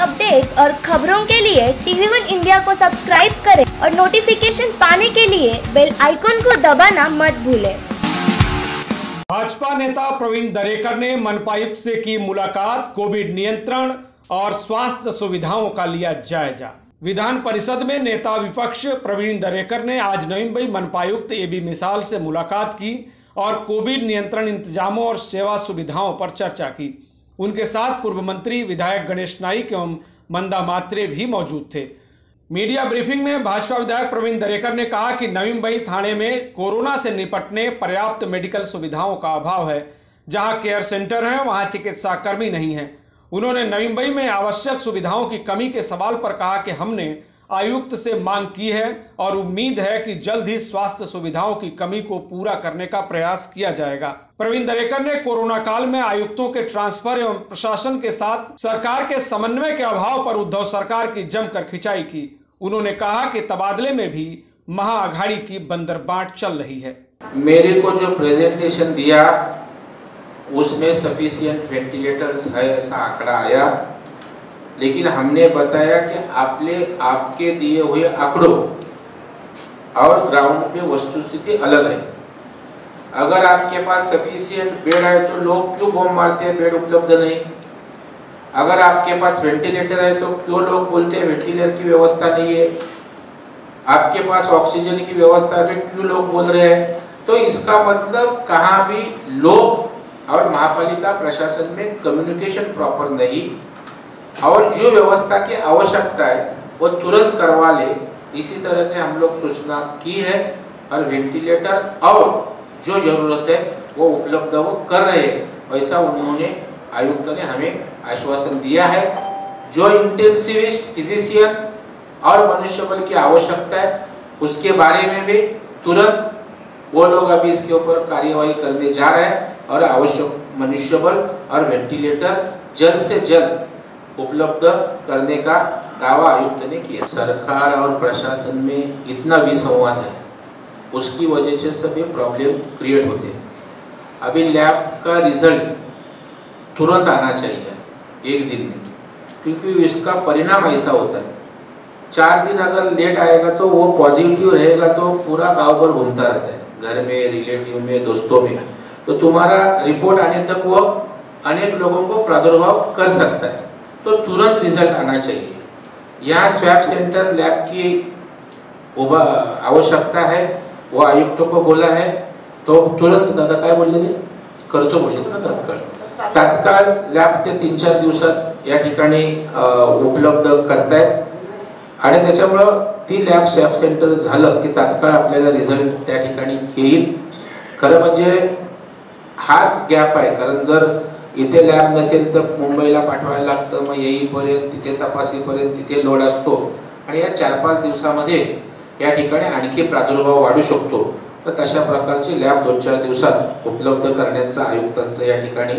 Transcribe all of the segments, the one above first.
Update और खबरों के लिए टीवी वन इंडिया को सब्सक्राइब करें और नोटिफिकेशन पाने के लिए बेल आइकॉन को दबाना मत भूलें। भाजपा नेता प्रवीण दरेकर ने मनपायुक्त से की मुलाकात, कोविड नियंत्रण और स्वास्थ्य सुविधाओं का लिया जायजा। विधान परिषद में नेता विपक्ष प्रवीण दरेकर ने आज नवी मुंबई मनपायुक्त ए बी मिसाल से मुलाकात की और कोविड नियंत्रण इंतजामों और सेवा सुविधाओं पर चर्चा की। उनके साथ पूर्व मंत्री विधायक गणेश नाइक एवं मंदा मात्रे भी मौजूद थे। मीडिया ब्रीफिंग में भाजपा विधायक प्रवीण दरेकर ने कहा कि नवी मुंबई थाने में कोरोना से निपटने पर्याप्त मेडिकल सुविधाओं का अभाव है। जहाँ केयर सेंटर है, वहाँ चिकित्सा कर्मी नहीं है। उन्होंने नवी मुंबई में आवश्यक सुविधाओं की कमी के सवाल पर कहा कि हमने आयुक्त से मांग की है और उम्मीद है कि जल्द ही स्वास्थ्य सुविधाओं की कमी को पूरा करने का प्रयास किया जाएगा। प्रवीण दरेकर ने कोरोना काल में आयुक्तों के ट्रांसफ़र एवं प्रशासन के साथ सरकार के समन्वय के अभाव पर उद्धव सरकार की जमकर खिंचाई की। उन्होंने कहा कि तबादले में भी महाअघाड़ी की बंदर बांट चल रही है। मेरे को जो प्रेजेंटेशन दिया, उसमें सफिशियंट वेंटिलेटर्स है, ऐसा आंकड़ा आया। लेकिन हमने बताया कि आपने आपके दिए हुए आंकड़ों और ग्राउंड पे वस्तु स्थिति अलग है। अगर आपके पास सफिशियंट बेड है तो लोग क्यों बम मारते हैं बेड उपलब्ध नहीं? अगर आपके पास वेंटिलेटर है तो क्यों लोग बोलते हैं वेंटिलेटर की व्यवस्था नहीं है? आपके पास ऑक्सीजन की व्यवस्था है तो क्यों लोग बोल रहे हैं? तो इसका मतलब कहाँ भी लोग और महापालिका प्रशासन में कम्युनिकेशन प्रॉपर नहीं। और जो व्यवस्था की आवश्यकता है, वो तुरंत करवा ले। इसी तरह के हम लोग सूचना की है और वेंटिलेटर और जो ज़रूरत है, वो उपलब्ध वो कर रहे ऐसा उन्होंने, आयुक्त ने हमें आश्वासन दिया है। जो इंटेंसिविस्ट फिजिशियन और मनुष्य बल की आवश्यकता है, उसके बारे में भी तुरंत वो लोग अभी इसके ऊपर कार्यवाही करने जा रहे हैं और आवश्यक मनुष्य बल और वेंटिलेटर जल्द से जल्द उपलब्ध करने का दावा आयुक्त ने किया। सरकार और प्रशासन में इतना विसंवाद है, उसकी वजह से सभी प्रॉब्लम क्रिएट होते हैं। अभी लैब का रिज़ल्ट तुरंत आना चाहिए, एक दिन में, क्योंकि इसका परिणाम ऐसा होता है। चार दिन अगर लेट आएगा तो वो पॉजिटिव रहेगा तो पूरा गाँव भर घूमता रहता है, घर में रिलेटिव में, दोस्तों में। तो तुम्हारा रिपोर्ट आने तक वो अनेक लोगों को प्रादुर्भाव कर सकता है। तो तुरंत रिजल्ट आना चाहिए यहाँ स्वैप सेंटर लैब की आवश्यकता है वो आयुक्तों को बोला है तो तुरंत दादा काय बोलले ते? करतो बोलले ना तात्काळ. तात्काळ लॅब ते तीन चार दिवसात या ठिकाणी उपलब्ध करतायत. आणि त्याच्यामुळं ती लॅब स्वॅप सेंटर झालं की तात्काळ आपल्याला रिझल्ट त्या ठिकाणी येईल. खरं म्हणजे हाच गॅप आहे. कारण जर इथे लॅब नसेल तर मुंबईला पाठवायला लागतं मग येईपर्यंत तिथे तपासीपर्यंत तिथे लोड असतो. आणि या चार पाच दिवसामध्ये या ठिकाणी आणखी प्रादुर्भाव वाढू शकतो. तर तशा प्रकारची लॅब दोन चार दिवसात उपलब्ध करण्याचं आयुक्तांचं या ठिकाणी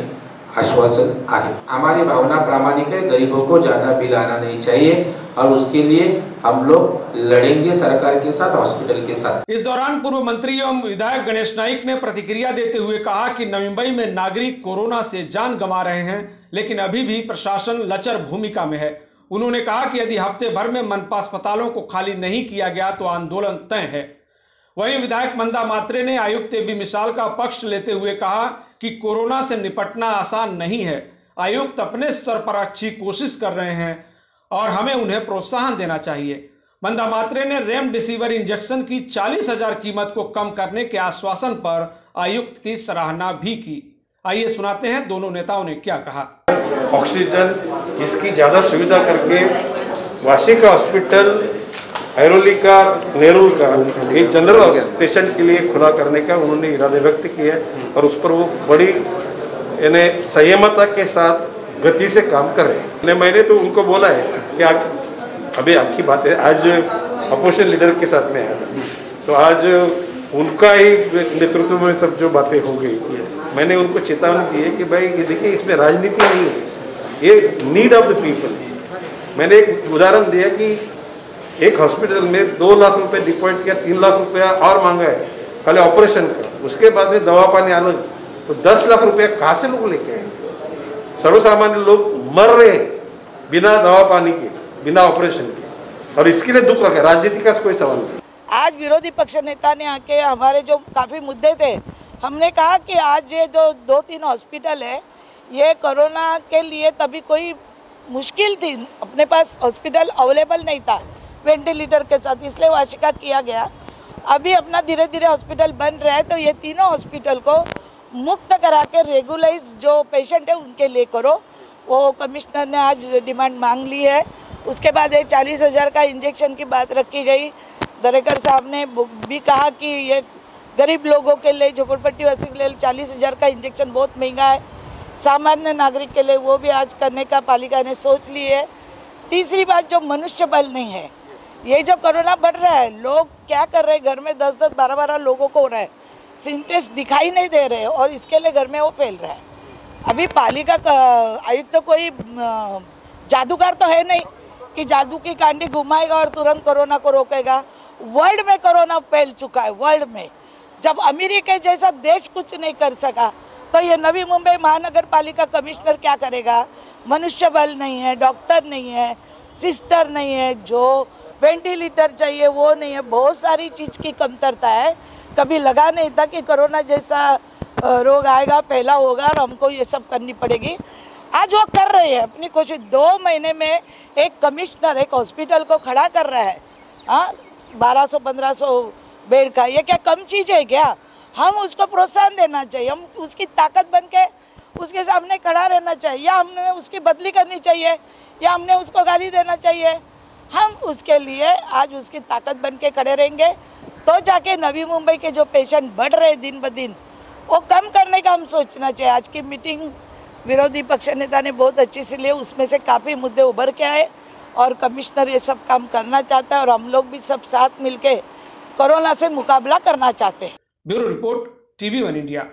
आश्वासन है हमारी भावना प्रामाणिक है गरीबों को ज़्यादा बिल आना नहीं चाहिए और उसके लिए हम लोग लड़ेंगे सरकार के साथ हॉस्पिटल के साथ. इस दौरान पूर्व मंत्री एवं विधायक गणेश नाइक ने प्रतिक्रिया देते हुए कहा कि नवी मुंबई में नागरिक कोरोना से जान गंवा रहे हैं, लेकिन अभी भी प्रशासन लचर भूमिका में है। उन्होंने कहा कि यदि हफ़्ते भर में मनपा अस्पतालों को खाली नहीं किया गया तो आंदोलन तय है। वहीं विधायक मंदा मात्रे ने आयुक्त बी मिसाल का पक्ष लेते हुए कहा कि कोरोना से निपटना आसान नहीं है। आयुक्त अपने स्तर पर अच्छी कोशिश कर रहे हैं और हमें उन्हें प्रोत्साहन देना चाहिए। मंदा मात्रे ने रेमडेसिविर इंजेक्शन की चालीस हज़ार कीमत को कम करने के आश्वासन पर आयुक्त की सराहना भी की। आइए सुनाते हैं दोनों नेताओं ने क्या कहा। ऑक्सीजन, इसकी ज़्यादा सुविधा करके का हॉस्पिटल ऐरोली का नेहरू का एक जनरल पेशेंट के लिए खुला करने का उन्होंने इरादे व्यक्त किया और उस पर वो बड़ी यानी संयमता के साथ गति से काम कर रहे हैं। मैंने तो उनको बोला है कि आ, अभी आपकी बात है आज अपोजिशन लीडर के साथ में आया था। तो आज उनका ही नेतृत्व में सब जो बातें हो गई मैंने उनको चेतावनी दी है कि भाई ये देखिए इसमें राजनीति नहीं है। ये नीड ऑफ़ द पीपल मैंने एक उदाहरण दिया कि एक हॉस्पिटल में दो लाख रुपए डिपॉजिट किया, तीन लाख रुपया और मांगा है। खाली ऑपरेशन का। उसके बाद में दवा पानी अलग तो दस लाख रुपया कहाँ से लोग लेके आए? सर्वसामान्य लोग मर रहे हैं बिना दवा पानी के, बिना ऑपरेशन के। और इसके लिए दुख रखा राजनीति का कोई सवाल नहीं। आज विरोधी पक्ष नेता ने आके हमारे जो काफ़ी मुद्दे थे, हमने कहा कि आज ये जो दो तीन हॉस्पिटल है, ये कोरोना के लिए तभी कोई मुश्किल थी। अपने पास हॉस्पिटल अवेलेबल नहीं था। वेंटिलेटर के साथ, इसलिए वाशिका किया गया। अभी अपना धीरे धीरे हॉस्पिटल बन रहा है तो ये तीनों हॉस्पिटल को मुक्त करा के रेगुलाइज जो पेशेंट है, उनके लिए करो। वो कमिश्नर ने आज डिमांड मांग ली है। उसके बाद ये चालीस हज़ार का इंजेक्शन की बात रखी गई। दरेकर साहब ने भी कहा कि ये गरीब लोगों के लिए, झोपड़पट्टी वासी के लिए चालीस हज़ार का इंजेक्शन बहुत महँगा है। सामान्य नागरिक के लिए वो भी आज करने का पालिका ने सोच ली है। तीसरी बात, जो मनुष्य बल नहीं है ये जो कोरोना बढ़ रहा है, लोग क्या कर रहे हैं? घर में दस दस बारह बारह लोगों को हो रहा है। सिंटेस दिखाई नहीं दे रहे और इसके लिए घर में वो फैल रहा है। अभी पालिका आयुक्त तो कोई जादूगर तो है नहीं कि जादू की कांडी घुमाएगा और तुरंत कोरोना को रोकेगा। वर्ल्ड में कोरोना फैल चुका है वर्ल्ड में। जब अमेरिका जैसा देश कुछ नहीं कर सका तो ये नवी मुंबई महानगर पालिका कमिश्नर क्या करेगा? मनुष्य बल नहीं है डॉक्टर नहीं है सिस्टर नहीं है, जो वेंटिलेटर चाहिए, वो नहीं है। बहुत सारी चीज़ की कमतरता है। कभी लगा नहीं था कि कोरोना जैसा रोग आएगा पहला होगा और हमको ये सब करनी पड़ेगी। आज वो कर रहे हैं, अपनी कोशिश। दो महीने में एक कमिश्नर एक हॉस्पिटल को खड़ा कर रहा है। हाँ बारह सौ, पंद्रह सौ बेड का, ये क्या कम चीज़ है क्या? हम उसको प्रोत्साहन देना चाहिए। हम उसकी ताकत बन के उसके सामने खड़ा रहना चाहिए। या हमने उसकी बदली करनी चाहिए, या हमने उसको गाली देना चाहिए। हम उसके लिए आज उसकी ताकत बन के खड़े रहेंगे। तो जाके नवी मुंबई के जो पेशेंट बढ़ रहे दिन ब दिन, वो कम करने का हम सोचना चाहिए। आज की मीटिंग विरोधी पक्ष नेता ने बहुत अच्छी से लिए, उसमें से काफ़ी मुद्दे उभर के आए और कमिश्नर ये सब काम करना चाहता है और हम लोग भी सब साथ मिलके कोरोना से मुकाबला करना चाहते हैं। Bureau report, TV one India.